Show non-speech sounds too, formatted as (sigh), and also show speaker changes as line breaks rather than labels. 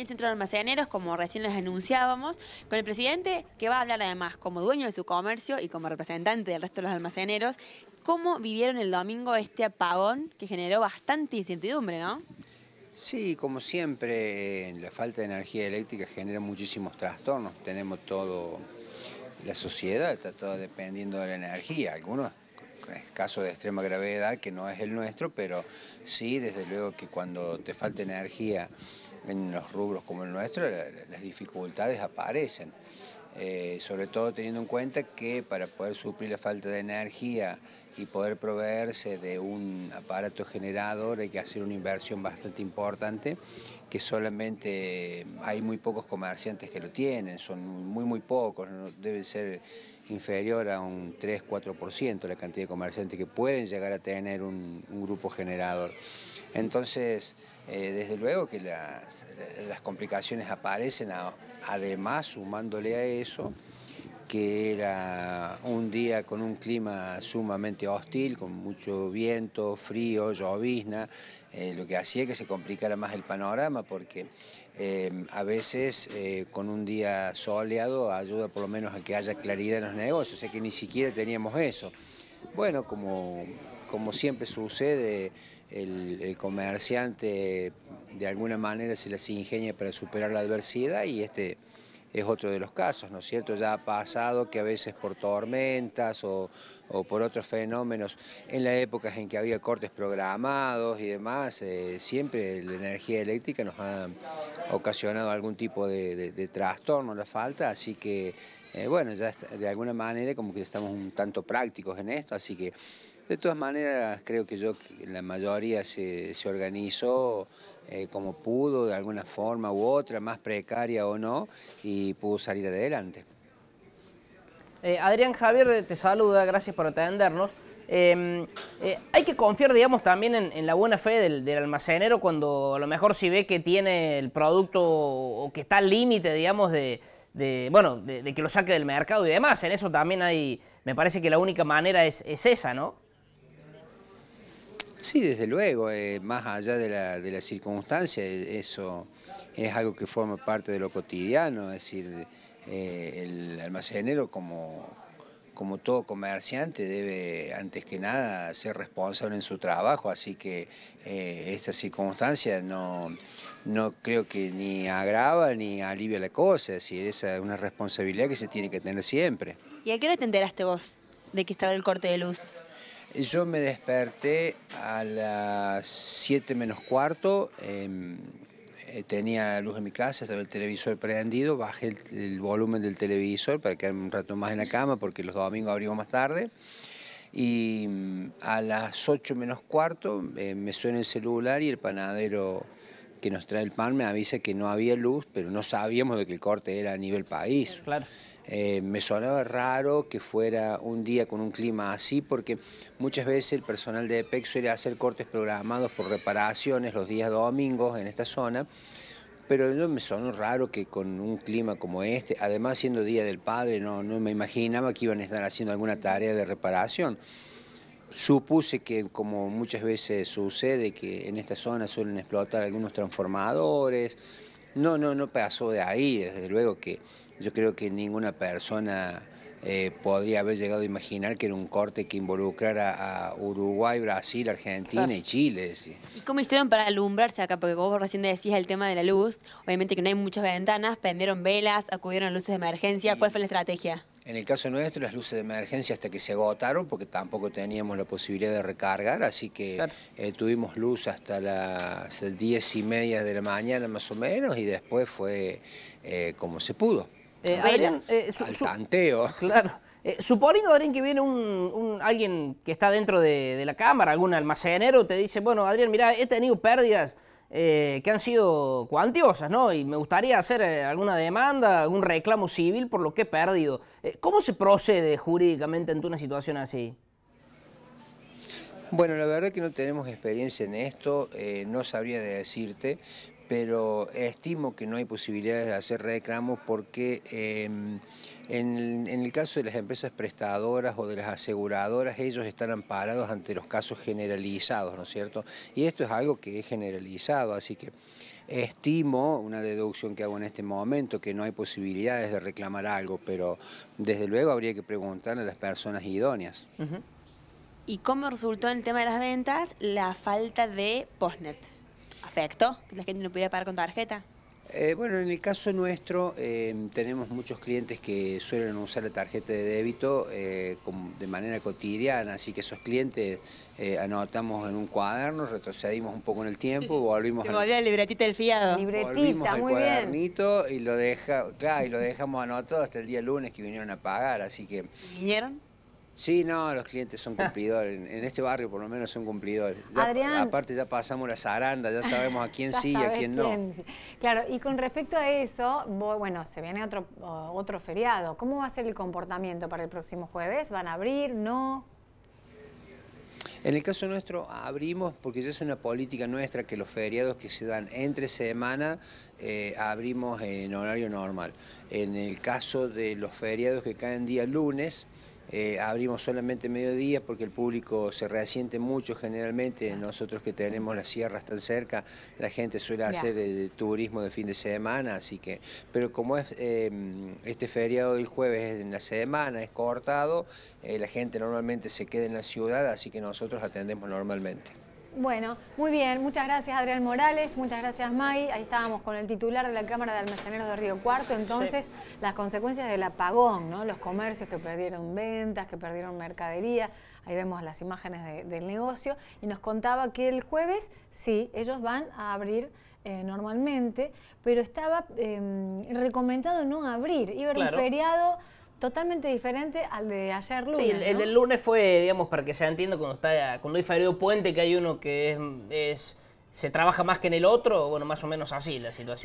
el Centro de Almaceneros, como recién les anunciábamos, con el presidente que va a hablar además como dueño de su comercio y como representante del resto de los almaceneros, cómo vivieron el domingo este apagón que generó bastante incertidumbre, ¿no?
Sí, como siempre, la falta de energía eléctrica genera muchísimos trastornos. Tenemos todo, la sociedad está toda dependiendo de la energía. Algunos casos de extrema gravedad, que no es el nuestro, pero sí, desde luego que cuando te falta energía en los rubros como el nuestro, las dificultades aparecen. Eh, sobre todo teniendo en cuenta que para poder suplir la falta de energía y poder proveerse de un aparato generador hay que hacer una inversión bastante importante que solamente hay muy pocos comerciantes que lo tienen, son muy muy pocos, debe ser inferior a un 3-4% la cantidad de comerciantes que pueden llegar a tener un grupo generador. Entonces, eh, desde luego que las, complicaciones aparecen, además sumándole a eso, que era un día con un clima sumamente hostil, con mucho viento, frío, llovizna, eh, lo que hacía que se complicara más el panorama, porque eh, a veces con un día soleado ayuda por lo menos a que haya claridad en los negocios, o sea que ni siquiera teníamos eso. Bueno, como, como siempre sucede, el, comerciante de alguna manera se las ingenia para superar la adversidad y este es otro de los casos, ¿no es cierto? Ya ha pasado que a veces por tormentas o, por otros fenómenos, en las épocas en que había cortes programados y demás, eh, siempre la energía eléctrica nos ha ocasionado algún tipo de, trastorno, la falta, así que, eh, bueno, ya de alguna manera como que estamos un tanto prácticos en esto, así que de todas maneras, creo que yo, la mayoría se, organizó eh, como pudo, de alguna forma u otra, más precaria o no, y pudo salir adelante.
Eh, Adrián Javier te saluda, gracias por atendernos. Em, eh, hay que confiar, digamos, también en, la buena fe del, almacenero cuando a lo mejor si ve que tiene el producto o que está al límite, digamos, de, bueno, de, que lo saque del mercado y demás. En eso también hay, me parece que la única manera es esa, ¿no?
Sí, desde luego, eh, más allá de la, de circunstancia, eh, eso es algo que forma parte de lo cotidiano, es decir, eh, el almacenero como, como todo comerciante debe antes que nada ser responsable en su trabajo, así que esta circunstancia no, no creo que ni agrava ni alivia la cosa, es decir, esa es una responsabilidad que se tiene que tener siempre.
¿Y a qué hora te enteraste vos de que estaba el corte de luz?
Yo me desperté a las 7 menos cuarto, em, eh, tenía luz en mi casa, estaba el televisor prendido, bajé el, volumen del televisor para quedarme un rato más en la cama porque los domingos abrimos más tarde. Y mm, a las 8 menos cuarto eh, me suena el celular y el panadero que nos trae el pan me avisa que no había luz, pero no sabíamos de que el corte era a nivel país.
Claro.
Eh, me sonaba raro que fuera un día con un clima así, porque muchas veces el personal de EPEC suele hacer cortes programados por reparaciones los días domingos en esta zona, pero no me sonó raro que con un clima como este, además siendo Día del Padre, no, no me imaginaba que iban a estar haciendo alguna tarea de reparación. Supuse que, como muchas veces sucede, que en esta zona suelen explotar algunos transformadores. No, no, no pasó de ahí, desde luego que yo creo que ninguna persona eh, podría haber llegado a imaginar que era un corte que involucrara a Uruguay, Brasil, Argentina y Chile.
¿Y cómo hicieron para alumbrarse acá? Porque vos recién decías el tema de la luz, obviamente que no hay muchas ventanas, prendieron velas, acudieron a luces de emergencia, ¿cuál fue la estrategia?
En el caso nuestro, las luces de emergencia hasta que se agotaron, porque tampoco teníamos la posibilidad de recargar, así que eh, tuvimos luz hasta las diez y media de la mañana más o menos, y después fue eh, como se pudo.
Eh, Adrián,
eh, tanteo. (laughs)
Claro. Suponiendo, Adrián, que viene un, alguien que está dentro de, la cámara, algún almacenero, te dice, bueno, Adrián, mira, he tenido pérdidas que han sido cuantiosas, ¿no? Y me gustaría hacer alguna demanda, algún reclamo civil por lo que he perdido. ¿Cómo se procede jurídicamente ante una situación así?
Bueno, la verdad que no tenemos experiencia en esto, no sabría decirte, pero estimo que no hay posibilidades de hacer reclamos porque em, en, el caso de las empresas prestadoras o de las aseguradoras, ellos están amparados ante los casos generalizados, ¿no es cierto? Y esto es algo que es generalizado, así que Estimo, una deducción que hago en este momento, que no hay posibilidades de reclamar algo, pero desde luego habría que preguntar a las personas idóneas.
¿Y cómo resultó en el tema de las ventas la falta de postnet? ¿Afectó que la gente no pudiera pagar con tarjeta?
Eh, bueno, en el caso nuestro eh, tenemos muchos clientes que suelen usar la tarjeta de débito eh, de manera cotidiana, así que esos clientes anotamos en un cuaderno, retrocedimos un poco en el tiempo, (laughs) volvimos
Se volvió el libretita del fiado.
Libretita,
muy cuadernito y lo deja, claro, y lo dejamos anotado hasta el día lunes que vinieron a pagar, así que.
¿Vinieron?
Sí, no, los clientes son cumplidores. En, este barrio por lo menos son cumplidores. aparte ya pasamos la zaranda, ya sabemos a (laughs) quién sí y a quién, no.
Claro, y con respecto a eso, bueno, se viene otro, otro feriado. ¿Cómo va a ser el comportamiento para el próximo jueves? ¿Van a abrir? ¿No?
En el caso nuestro abrimos porque ya es una política nuestra que los feriados que se dan entre semana eh, abrimos en horario normal. En el caso de los feriados que caen día lunes, eh, abrimos solamente mediodía porque el público se resiente mucho generalmente, nosotros que tenemos las sierras tan cerca, la gente suele hacer el turismo de fin de semana, así que, pero como es em, este feriado del jueves en la semana, es cortado, eh, la gente normalmente se queda en la ciudad, así que nosotros atendemos normalmente.
Bueno, muy bien, muchas gracias Adrián Morales, muchas gracias May. Ahí estábamos con el titular de la Cámara de Almaceneros de Río Cuarto. Entonces, las consecuencias del apagón, ¿no? Los comercios que perdieron ventas, que perdieron mercadería. Ahí vemos las imágenes del negocio. Y nos contaba que el jueves, sí, ellos van a abrir eh, normalmente, pero estaba em, recomendado no abrir. Iba a un feriado totalmente diferente al de ayer lunes.
Sí, el, del lunes fue, digamos, para que se entienda, cuando está cuando hay feriado puente, que hay uno que es, se trabaja más que en el otro, bueno, más o menos así la situación.